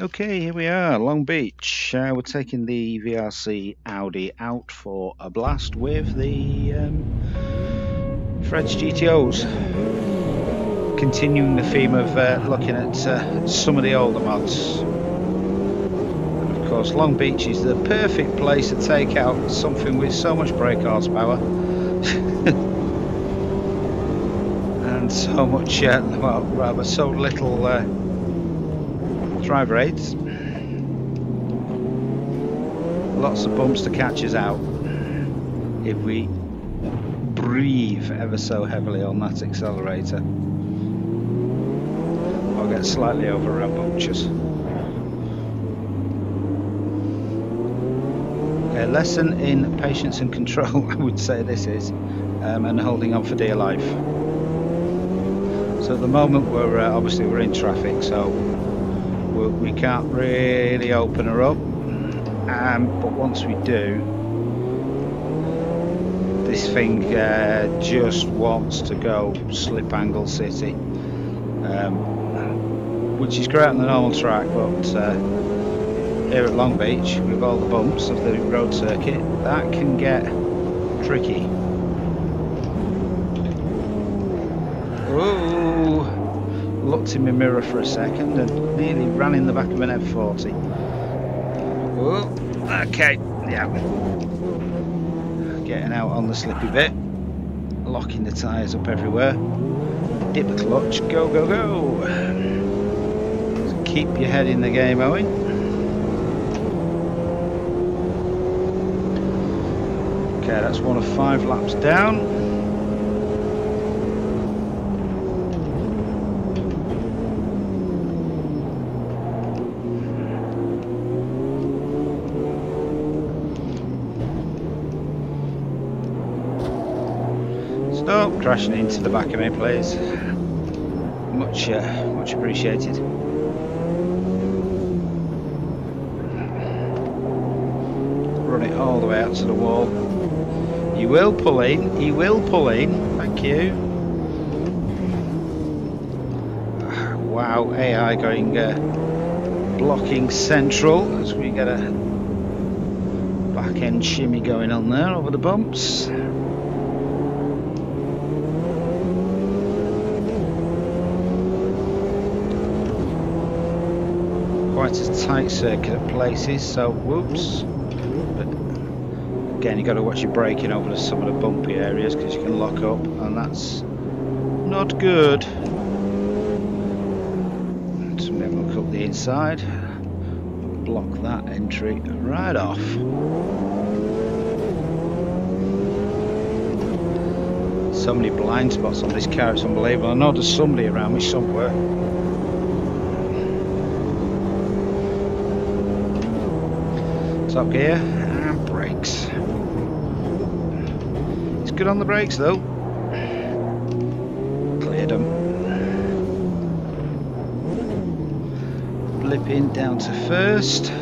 Okay, here we are, Long Beach. Uh, we're taking the VRC Audi out for a blast with the um, Fred's GTOs. Continuing the theme of uh, looking at uh, some of the older mods. And of course, Long Beach is the perfect place to take out something with so much brake horsepower. and so much, uh, well, rather so little uh, drive rates. Lots of bumps to catch us out if we breathe ever so heavily on that accelerator. I'll get slightly over rambunctious. A lesson in patience and control, I would say this is, um, and holding on for dear life. So at the moment we're uh, obviously we're in traffic, so we can't really open her up. Um, but once we do this thing uh, just wants to go slip angle city. Um, which is great on the normal track but uh, here at Long Beach with all the bumps of the road circuit that can get tricky. Ooh looked in my mirror for a second and nearly ran in the back of an F40. Oh, okay, yeah. Getting out on the slippy bit, locking the tyres up everywhere. Dip the clutch, go, go, go. So keep your head in the game, Owen. Okay, that's one of five laps down. Stop crashing into the back of me, please. Much, uh, much appreciated. Run it all the way out to the wall. You will pull in. You will pull in. Thank you. Wow, AI going uh, blocking central as we get a back end shimmy going on there over the bumps. Quite a tight circuit at places, so whoops. But again, you've got to watch your braking over some of the bumpy areas because you can lock up, and that's not good. So maybe look up the inside, block that entry right off. So many blind spots on this car, it's unbelievable. I know there's somebody around me somewhere. Top gear and brakes. It's good on the brakes though. Cleared them. Blipping down to first.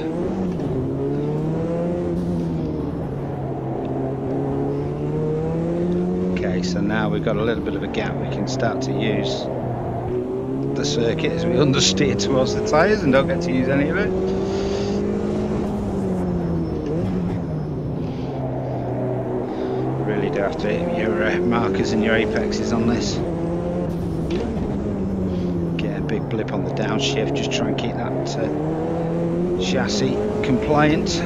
Okay, so now we've got a little bit of a gap. We can start to use the circuit as we understeer towards the tyres and don't get to use any of it. After your uh, markers and your apexes on this. Get a big blip on the downshift, just try and keep that uh, chassis compliant.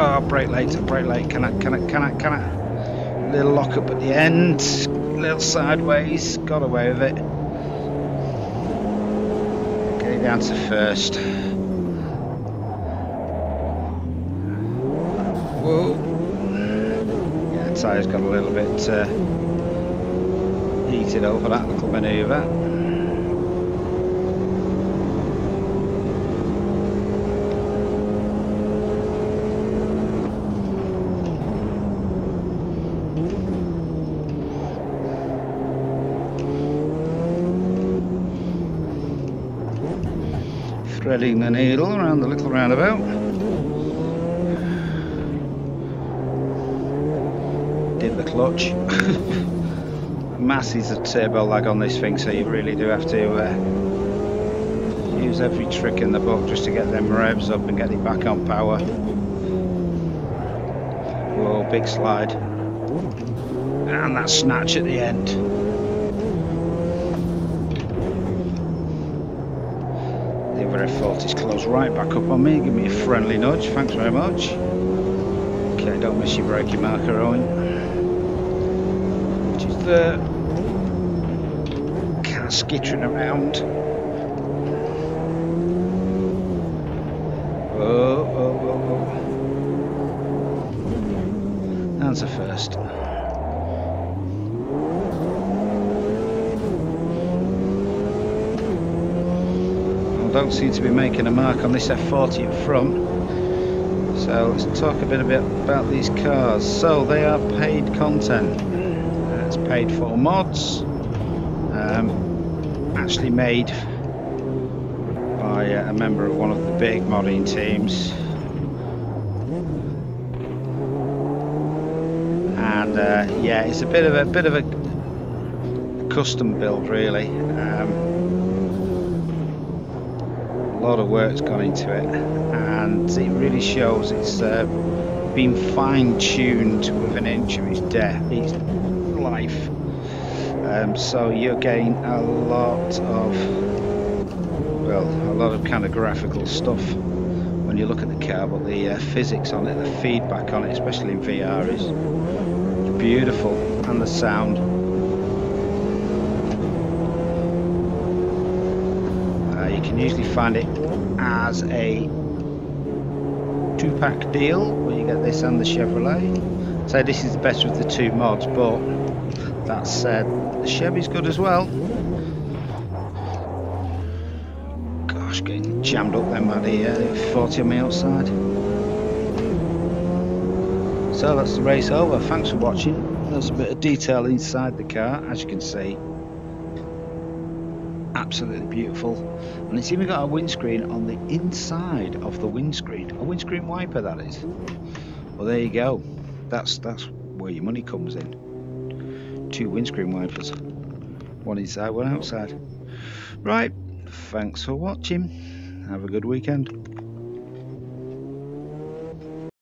Oh, brake late, brake late, can I, can I, can I, can I? Little lock up at the end, little sideways, got away with it. Getting down to first. Whoa. Yeah, tyre's got a little bit uh, heated over that little manoeuvre. threading the needle around the little roundabout. did the clutch. masses of turbo lag on this thing, so you really do have to uh, use every trick in the book just to get them revs up and get it back on power. Whoa, big slide. And that snatch at the end. The other F40 is closed right back up on me. Give me a friendly nudge. Thanks very much. Okay, don't miss your braking marker, Owen. Skittering around. Oh, oh, oh, oh. That's a first. I don't seem to be making a mark on this F40 up front. So let's talk a bit about these cars. So they are paid content. Paid for mods. Um, actually made by a member of one of the big modding teams. And uh, yeah, it's a bit of a bit of a custom build really. Um, a lot of work's gone into it and it really shows it's uh, been fine-tuned with an inch of its death life um, so you're getting a lot of well a lot of kind of graphical stuff when you look at the car but the uh, physics on it the feedback on it especially in VR is beautiful and the sound You can usually find it as a two-pack deal where you get this and the Chevrolet. So this is the better of the two mods, but that said, the Chevy's good as well. Gosh, getting jammed up then by the uh, 40 on the outside. So that's the race over. Thanks for watching. There's a bit of detail inside the car, as you can see absolutely beautiful and it's even got a windscreen on the inside of the windscreen a windscreen wiper that is well there you go that's that's where your money comes in. Two windscreen wipers. One inside one outside. Right thanks for watching. Have a good weekend